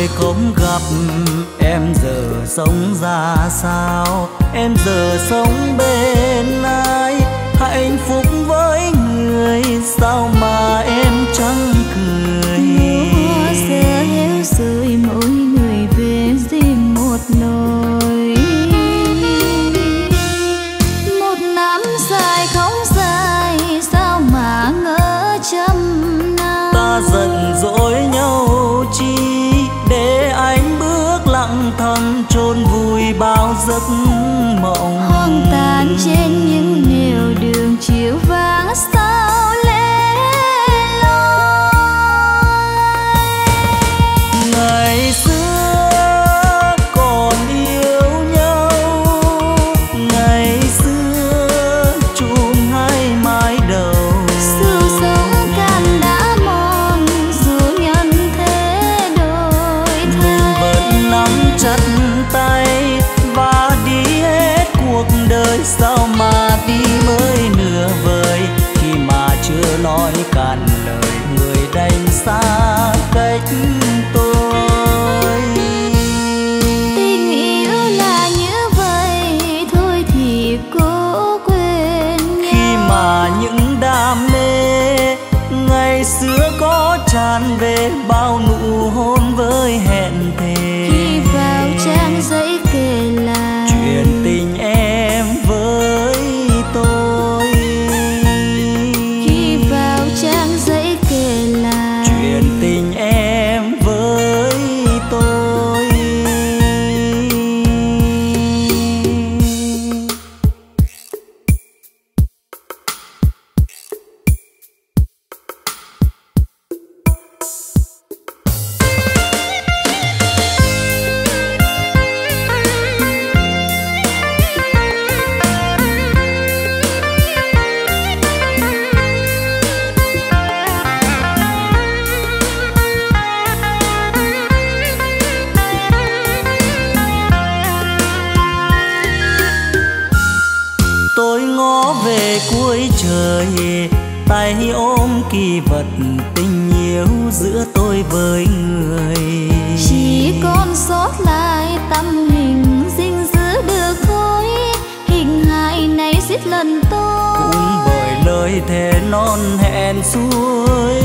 Người không gặp. Em giờ sống ra sao? Em giờ sống bên ai? Hạnh phúc với người sao mà em chẳng giữa tôi với người. Chỉ còn sót lại tâm hình dinh giữ được thôi hình hại này giết lần tôi. Cũng bởi lời thề non hẹn suối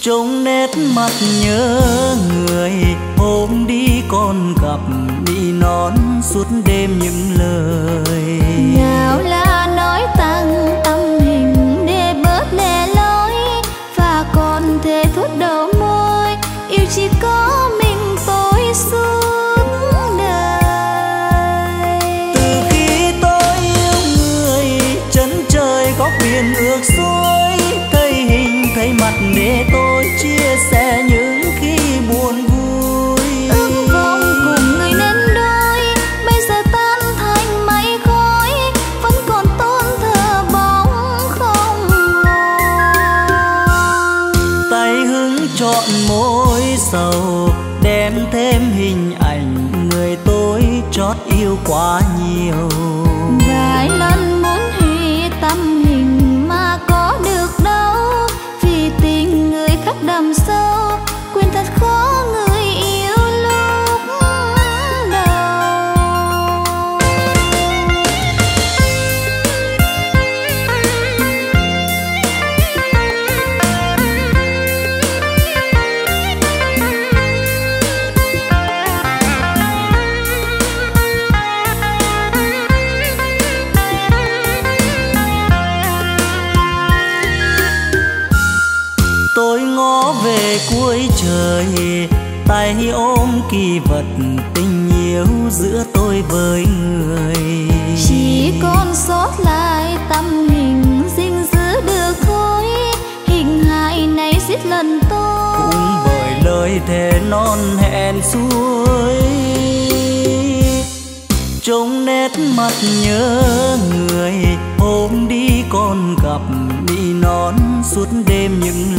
trông nét mặt nhớ người hôm đi con gặp đi non suốt đêm những lời. Nào là đâu 花牛。mắt nhớ người hôm đi con gặp đi non suốt đêm những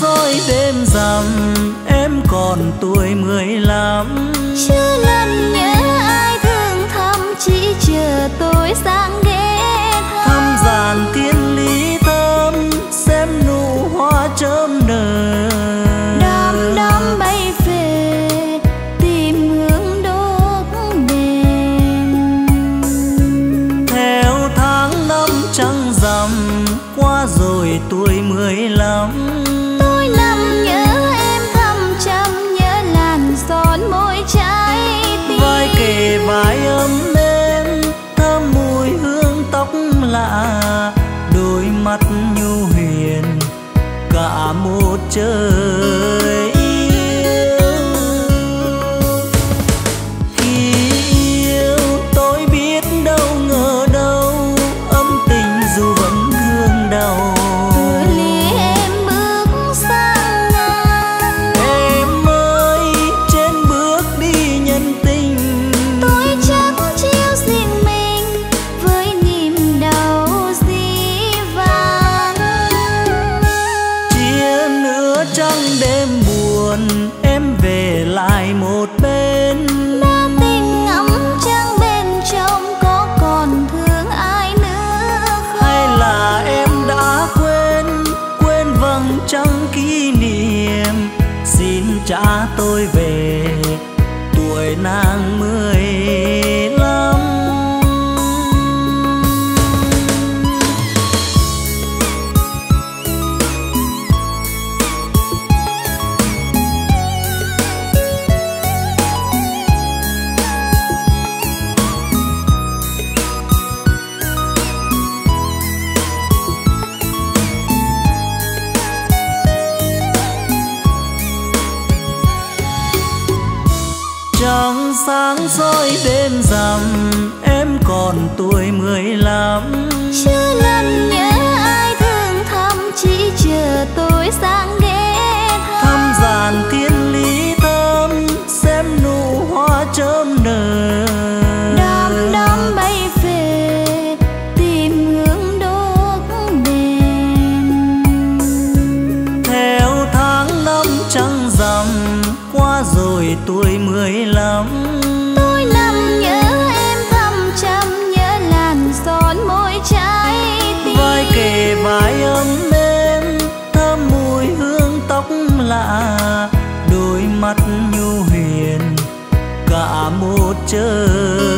soi đêm rằm, em còn tuổi mười lăm. Chưa lần nhớ ai thương thăm, chỉ chờ tôi sang trời. tuổi mười lăm. chờ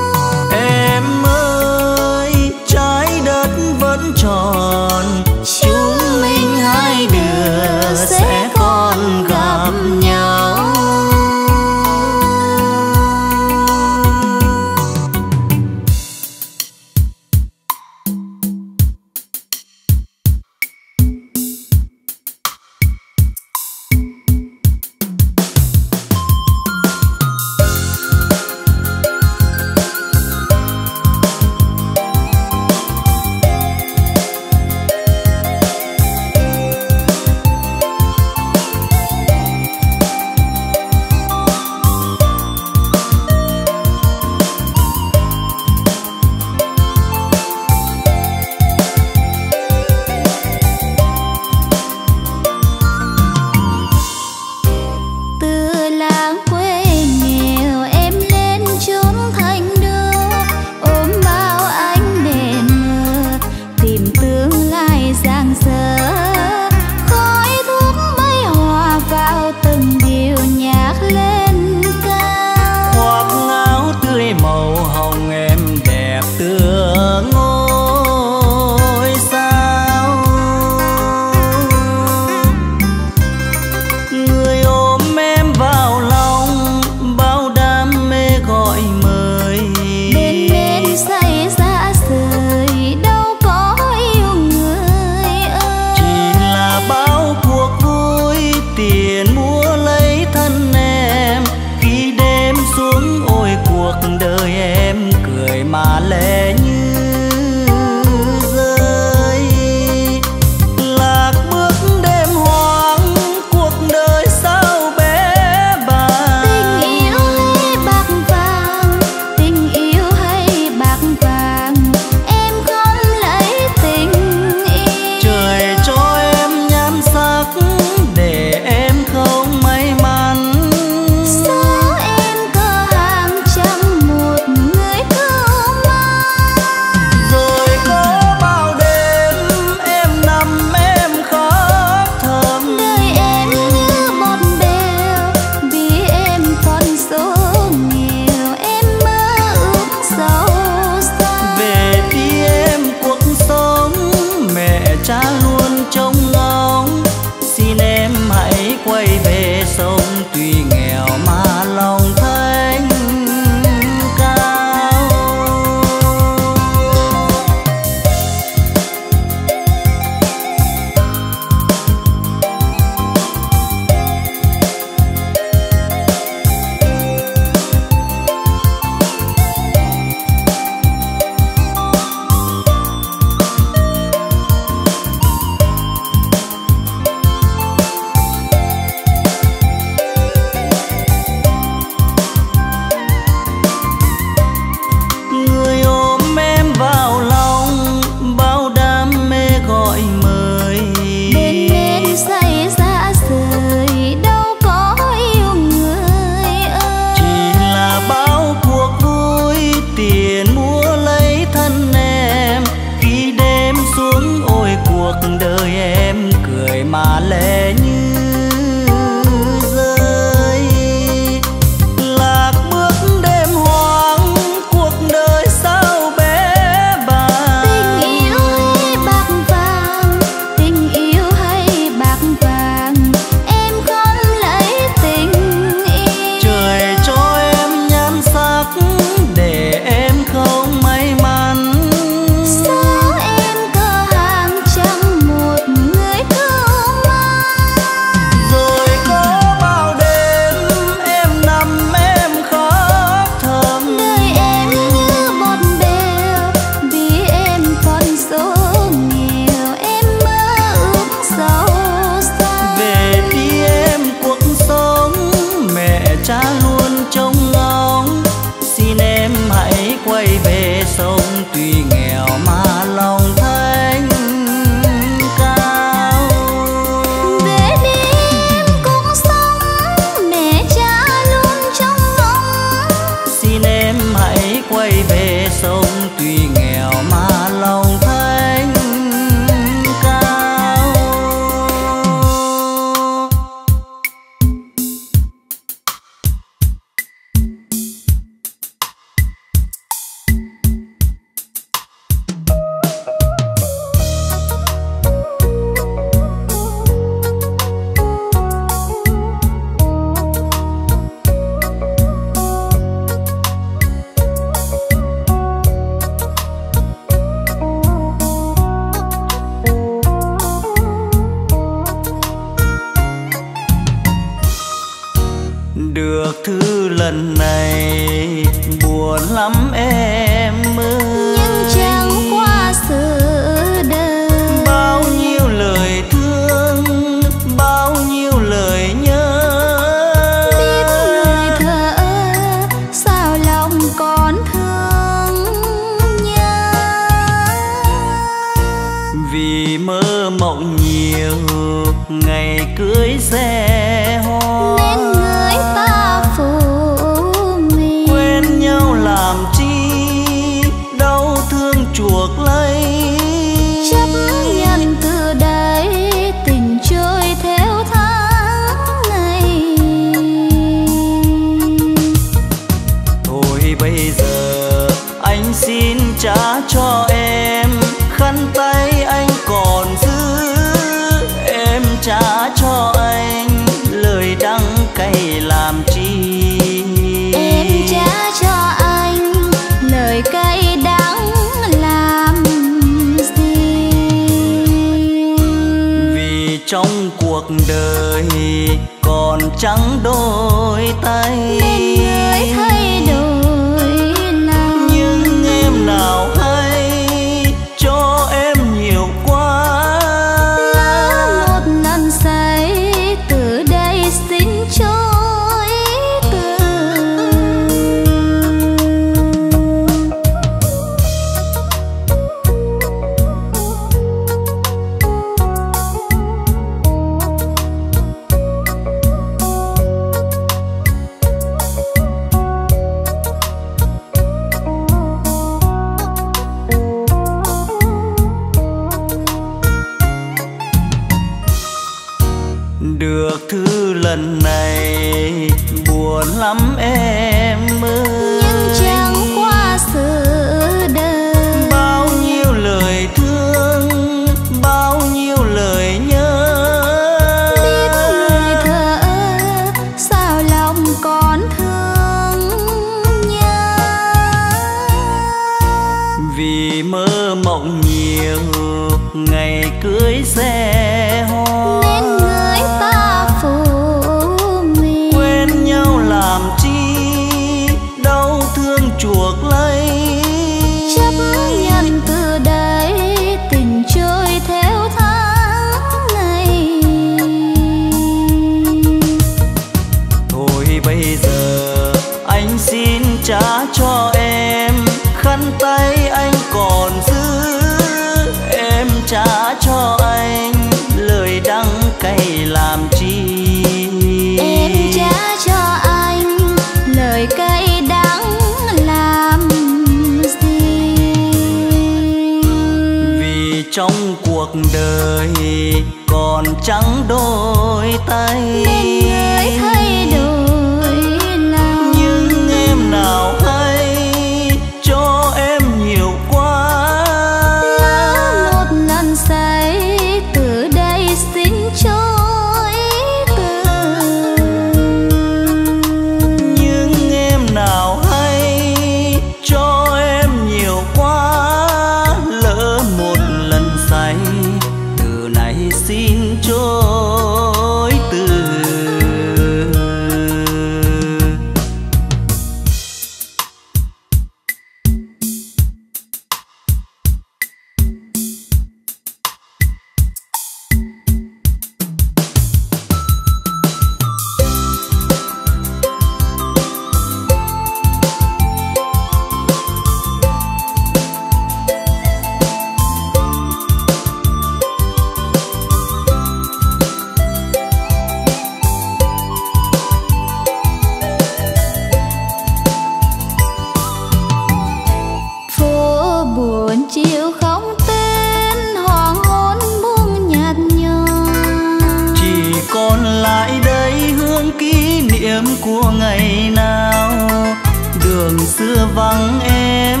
vắng em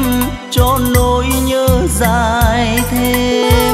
cho nỗi nhớ dài thêm.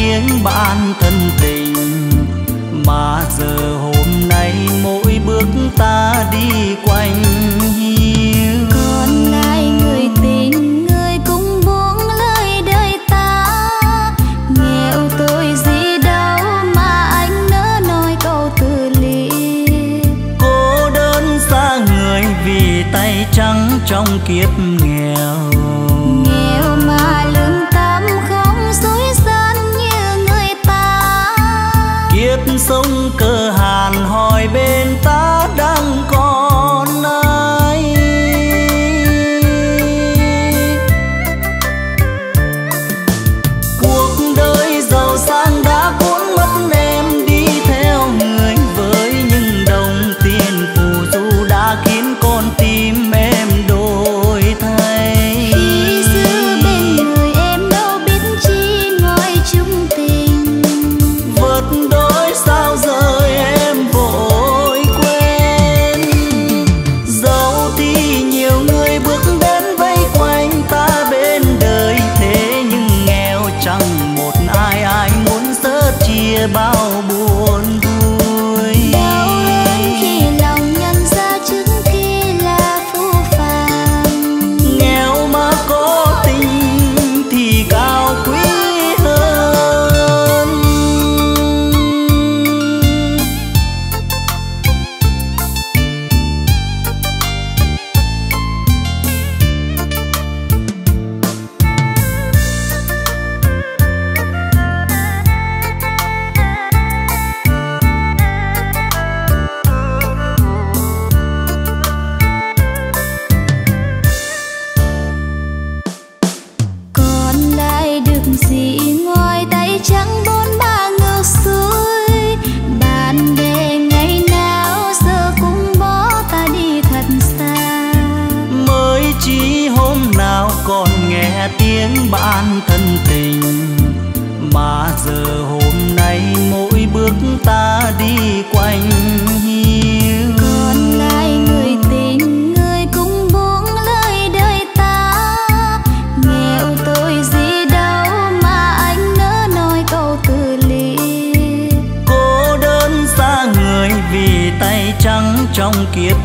tiếng bạn thân tình. Mà giờ hôm nay mỗi bước ta đi quanh hiu còn ai người tình người cũng buông lời đời ta. Nghèo tôi gì đâu mà anh nỡ nói câu từ ly cô đơn xa người vì tay trắng trong kiếp ngồi bên ta. kiếp